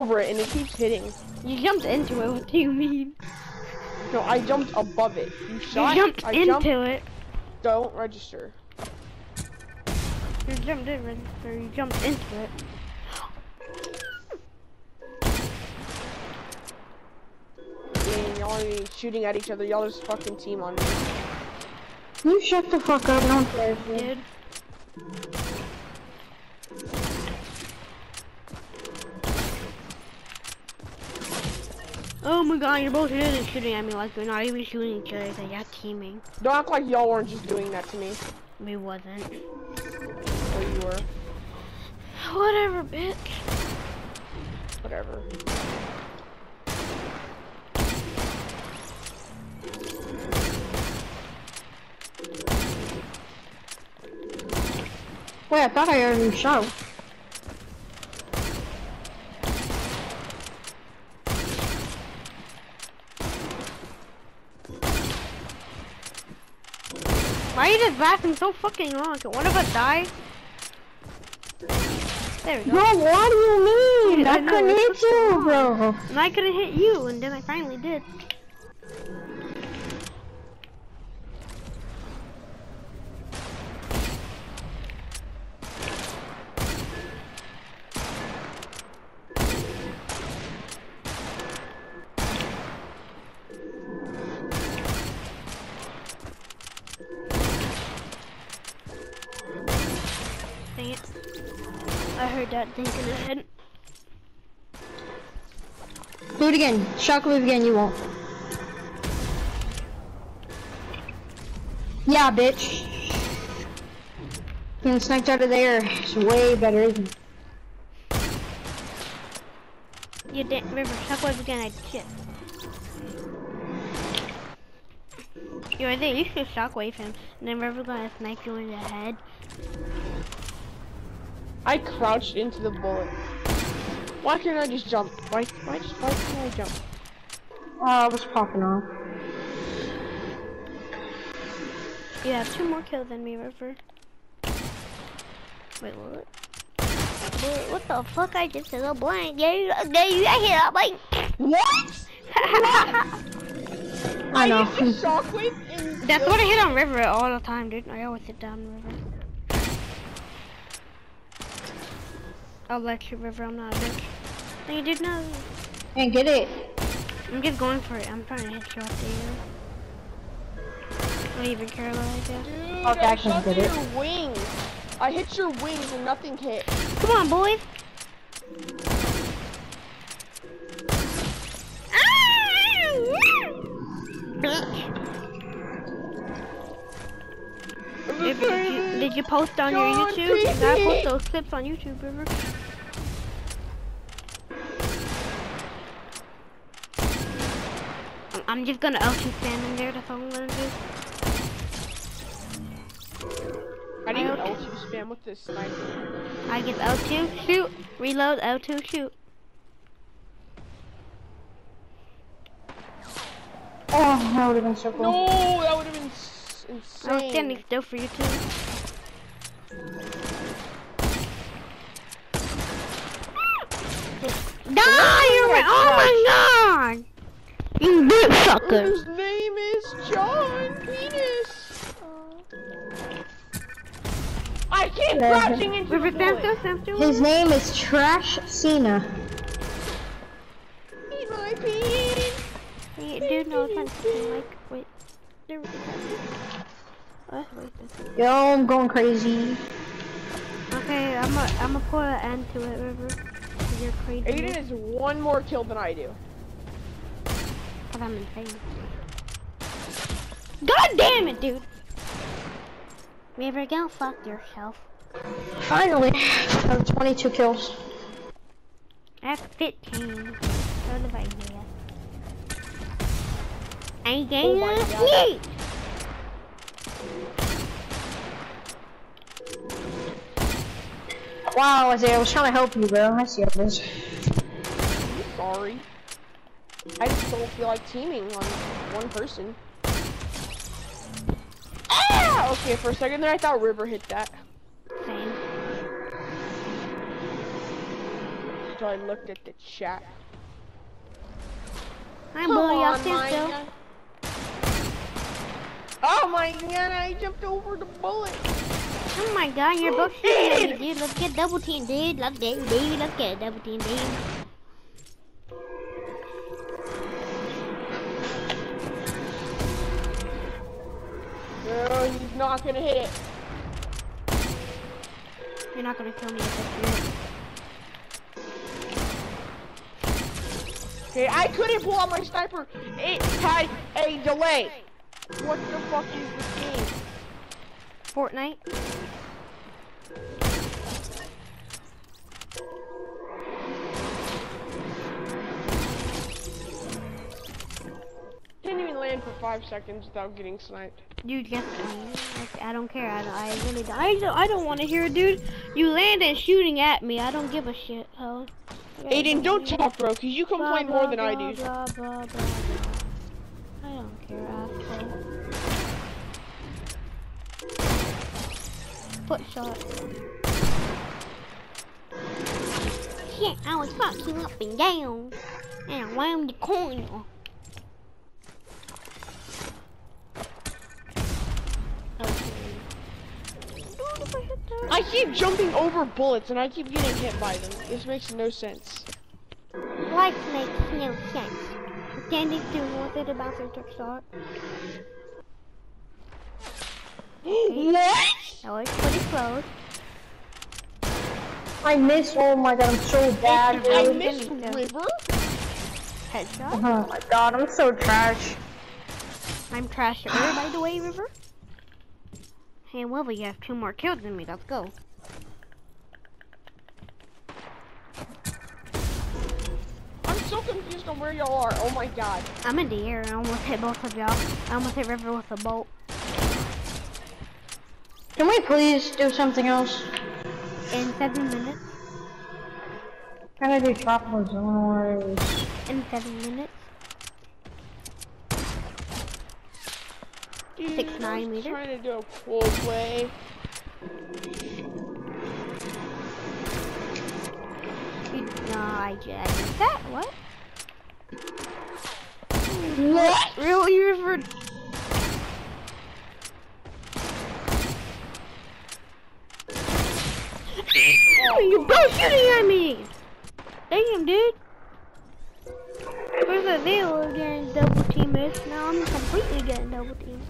over it and it keeps hitting. You jumped into it. What do you mean? No, I jumped above it. You You shot. jumped I into jumped. it. Don't register. You jumped in register. You jumped into it. And y'all are shooting at each other. Y'all just fucking team on me. You shut the fuck up, no one cares. dude. Oh my god, you're both really shooting at me like you're not even shooting each other, like you're teaming. Don't act like y'all weren't just doing that to me. We wasn't. Or you were. Whatever, bitch. Whatever. Wait, I thought I already shot. Just laughing so fucking long? Can one of us die? There we go. Bro, what do you mean? Dude, I I couldn't hit you, bro. And I could have hit you, and then I finally did. I heard that think in the head. Do it again. Shockwave again, you won't. Yeah, bitch. Getting sniped out of there is way better, isn't it? You didn't remember shockwave again, I shit. You right there, you should shockwave him, and then River gonna snipe you in the head. I crouched into the bullet. Why can't I just jump? Why? Why just? Why can't I jump? Oh, I was popping off. You have two more kills than me, River. Wait, what? Wait, what the fuck? I just said a blank. Yeah, you, yeah, you I hit a blank. What? I know. hit the shockwave and That's what I hit on River all the time, dude. I always hit down River. I'll let you, River. I'm not a bitch. No, you did not. And get it. I'm just going for it. I'm trying to hit you off the air. I don't even care about that. Dude, Okay, I I can shot get through it. your wings. I hit your wings and nothing hit. Come on, boys. Did you, post on your YouTube? You gotta post those clips on YouTube, River. I'm- I'm just gonna L2 stand in there, that's all I'm gonna do. I didn't even I- L2 spam with this sniper. I get L2, shoot, reload, L2, shoot. Oh, that would have been so cool. No, that would have been s- I was standing insane. still for you too. Die! You're my, oh my god! You bitch sucker! His name is John Penis. I keep Yeah. crashing into River, the stand bullet. still. His name is Trash Cena. Eat my penis. Hey, dude, no, it's not fucking like, wait. There we go. Oh, wait, this- Yo, I'm going crazy. Okay, I'm gonna I'm gonna put an end to it, River. 'Cause You're crazy. Aiden is one more kill than I do. Cause I'm insane. God damn it, dude! River, go fuck yourself. Finally, I have 22 kills. I have 15. So do I here. I get Oh my it. God. Yeet! Wow, Isaiah, I was trying to help you, bro. I see how it is. Sorry. I just don't feel like teaming on one person. Ah! Okay, for a second there, I thought River hit that. Same. until I looked at the chat. I'm Come bully on, up still. Oh my god, I jumped over the bullet. Oh my god, you're both shooting at me, dude. Let's get double team, dude. Look, dude, dude. Let's get double team, dude. No, he's not gonna hit it. You're not gonna kill me if Okay, I couldn't pull out my sniper. It had a delay. What the fuck is this game? Fortnite. Didn't even land for five seconds without getting sniped. Dude, guess what? I, I don't care. I, I really don't. I don't, I don't want to hear it, dude. You landed shooting at me. I don't give a shit, ho. Aiden, don't talk, bro, because you complain more than I do. Blah, blah, blah, blah. I don't care, asshole. Foot shot. Shit, I was fucking up and down. And I wound the corner. Okay. I hit that- I keep jumping over bullets and I keep getting hit by them. This makes no sense. Life makes no sense. Standing still with it about their trick shot. what? That was pretty close. I miss. Oh my god, I'm so bad, I dude. missed Didn't. River. Headshot. Oh my god, I'm so trash. I'm trasher, by the way, River. Hey, Wilbur, you have two more kills than me. Let's go. I'm so confused on where y'all are. Oh my god. I'm in the air. I almost hit both of y'all. I almost hit River with a bolt. Can we please do something else? In seven minutes. Can I do tropical zone wars? In seven minutes. Dude, Six, I nine was meter. trying to do a cool play. You, no, I, j- I did that. What? What? Really, River? Oh, you're both shooting at me! Damn, dude. First I they were getting double teamed. Now I'm completely getting double teamed.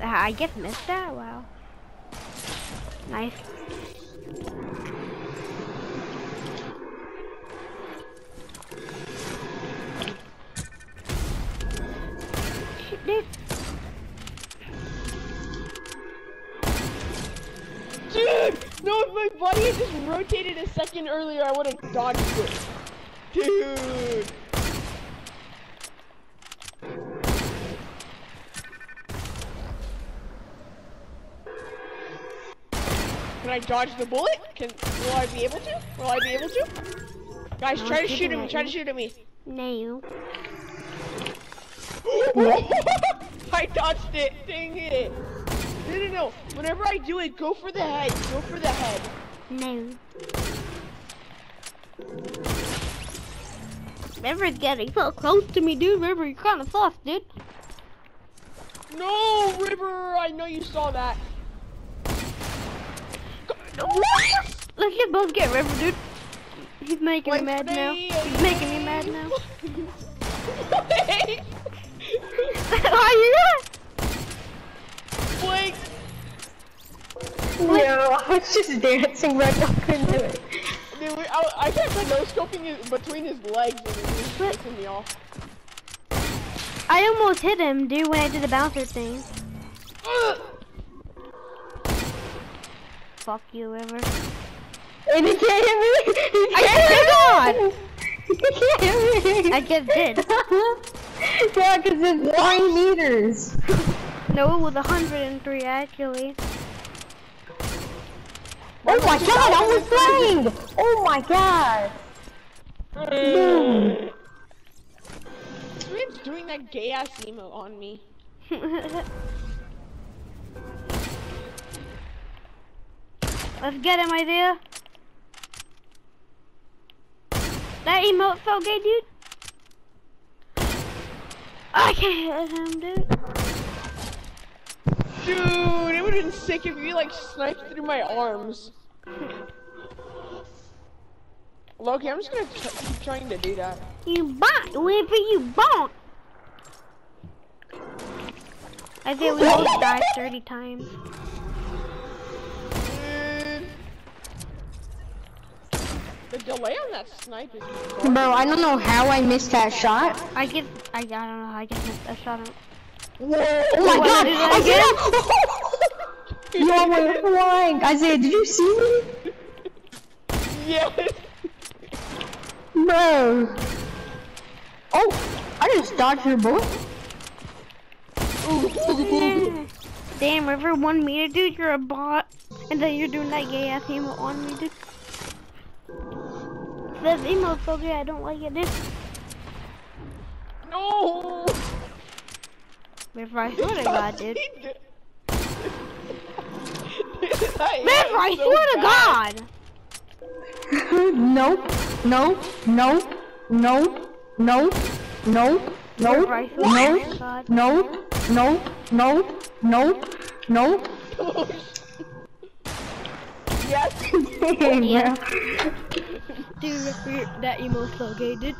I guess missed that. Wow. Nice. Rotated a second earlier, I would have dodged it. Dude! Can I dodge the bullet? Can will I be able to? Will I be able to? Guys, No, try to shoot at me. Try to shoot at me. No. I dodged it. Dang it. No, no, no. Whenever I do it, go for the head. Go for the head. No. River's getting so close to me, dude. River, you're kind of soft, dude. No, River. I know you saw that. Let's just both get River, dude. He's making me mad now. He's making me mad now. Wait. Why you Blake. No, I was just dancing right now. I couldn't do it. Dude, we- I, I kept no scoping between his legs and it was pissing me off. I almost hit him, dude, when I did the bouncer thing. Fuck you, River. And he can't hit me. He I can't swear to God! He can't hit me. I just did. yeah, because it's three meters. No, it was 103 actually. Oh, oh my god, I was flying! Oh my god! Boom! Doing that gay ass emo on me. Let's get him, Isaiah. That emote felt gay, dude. I can't hit him, dude. Dude, it would have been sick if you like sniped through my arms. Loki, I'm just gonna keep trying to do that. You bot, Wimpy, you bought. I think we both died 30 times. Dude. The delay on that snipe is Bro, I don't know how I missed that shot. I get, I, I don't know, how I just missed a shot. him. Oh my What, god! did I Isaiah! Yo, we're flying. Isaiah, did you see me? Yes. Bro. Oh, I just dodged your bullet. Oh. Damn, River, one meter, dude, you're a bot. And then you're doing that gay ass emo on me, dude. This emo so gay, I don't like it, dude. No. River, I swear to God, dude. I River, I so swear to. God. nope, nope, nope, nope, nope, nope, nope, River, I swear to nope, God. nope, nope, nope, nope, nope. Yes. Dang, Yeah. bro. Dude, River, that emo so gay, dude.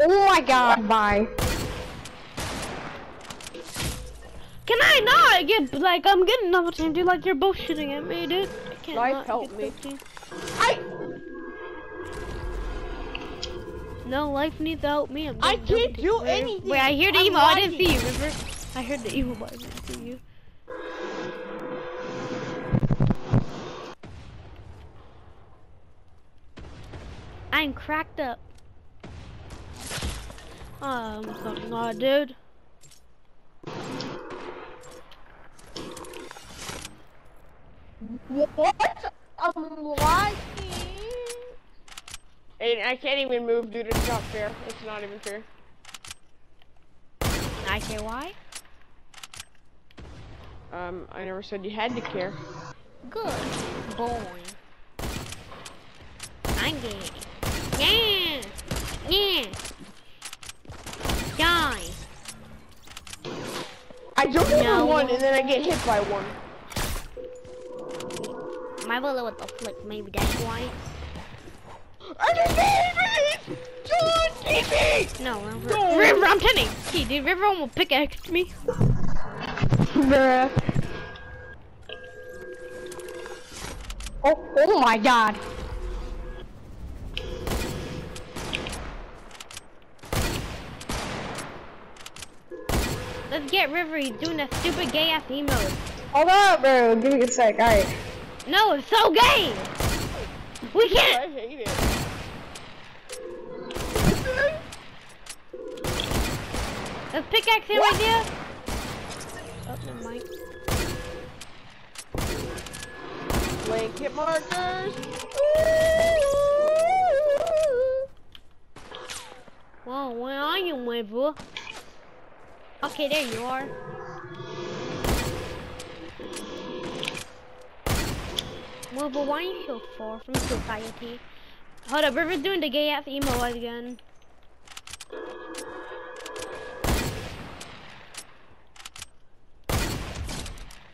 Oh my god, bye. Can I not get, like, I'm getting team, dude, like, you're both shooting at me, dude. I can't Life help me. 15. I No, life needs to help me. I'm I can't do anything. Wait, I hear the I'm emo. I didn't see you, River. I heard the emo, but I didn't see you. I'm cracked up. Oh, I'm fucking god, dude. What? I'm lagging. And I can't even move, dude. It's not fair. It's not even fair. I say why? Um, I never said you had to care. Good boy. I'm gay. Yeah. Yeah. Die. I jump over No. one and then I get hit by one. My bullet with the flick, maybe that's why. Understand me! John, keep me! No, River. No. River, I'm telling you. Dude, River almost pickaxe me. Bruh. Oh, oh my god. Let's get River. He's doing that stupid gay ass emote. Hold up, bro. Give me a sec. Alright. No, it's so gay. We can't. I hate it. Let's pickaxe him right there. Oh, never mind. Blanket markers. Whoa, where are you, River? Okay, there you are. River, why are you so far from society? Hold up, River's doing the gay ass emo again.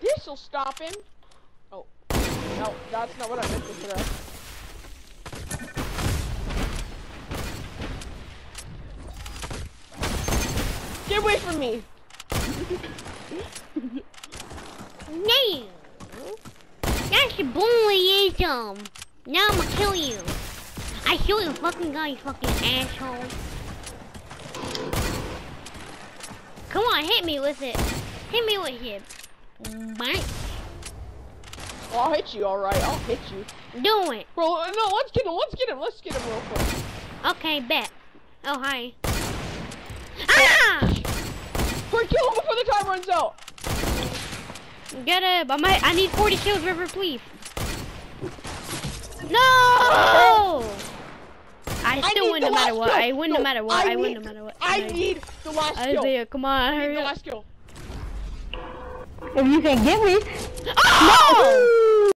This'll stop him. Oh. No, that's not what I meant to throw. Get away from me! No! That's bullyism! Now I'ma kill you! I shoot you fucking guy, you fucking asshole! Come on, hit me with it! Hit me with it! Bite! Well, I'll hit you, alright. I'll hit you. Do it! Bro, uh, no, let's get him. Let's get him. Let's get him real quick. Okay, bet. Oh, hi. Ah! Quick, kill him before the time runs out. Get up! I might. I need 40 kills, River, please. No! I still need win no matter what. kill. I win no, No, matter what. I, win need- no matter what. I Nice. need the last kill. Isaiah, come on, I need hurry the up. last kill. If you can get me. Oh!